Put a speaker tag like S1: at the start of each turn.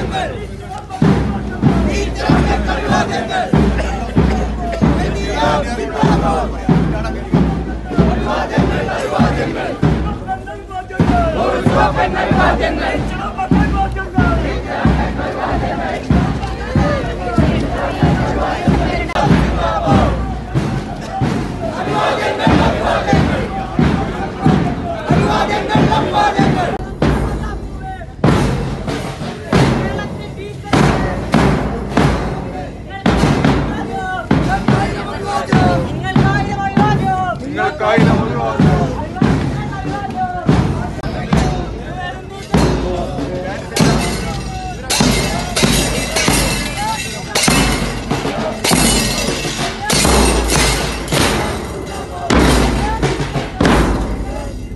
S1: Penal, penal,
S2: penal,
S3: penal, caída,